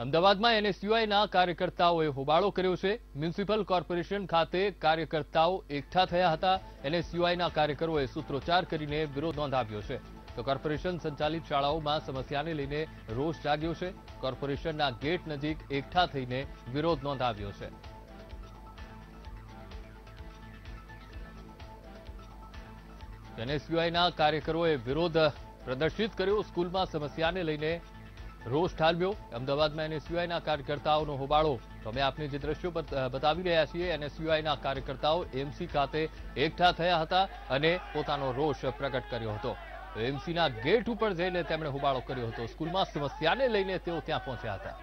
અમદાવાદમાં એનએસયુઆઈના કાર્યકર્તાઓએ હોબાળો કર્યો છે. મ્યુનિસિપલ કોર્પોરેશન ખાતે કાર્યકર્તાઓ એકઠા થયા હતા. એનએસયુઆઈના કાર્યકરોએ સૂત્રોચ્ચાર કરીને વિરોધ નોંધાવ્યો છે. તો કોર્પોરેશન સંચાલિત શાળાઓમાં સમસ્યાને લઈને રોષ જાગ્યો છે. કોર્પોરેશનના ગેટ નજીક એકઠા થઈને વિરોધ નોંધાવ્યો છે. એનએસયુઆઈના કાર્યકરોએ વિરોધ પ્રદર્શિત કર્યો. સ્કૂલમાં સમસ્યાને લઈને રોષ ઠાલવ્યો. અમદાવાદમાં એનએસયુઆઈના કાર્યકર્તાઓનો હોબાળો. અમે આપને જે દ્રશ્યો બત- બતાવી રહ્યા છીએ, એનએસયુઆઈના કાર્યકર્તાઓ એમસી ખાતે એકઠા થયા હતા અને પોતાનો રોષ પ્રગટ કર્યો હતો. એમસીના ગેટ ઉપર જઈને તેમણે હોબાળો કર્યો હતો. સ્કૂલમાં સમસ્યાને લઈને તેઓ ત્યાં પહોંચ્યા હતા.